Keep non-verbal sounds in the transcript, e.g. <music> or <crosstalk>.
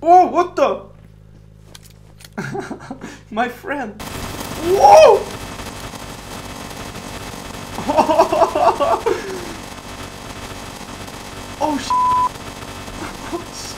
Oh, what the? <laughs> My friend. Whoa! <laughs> oh, shit. <laughs>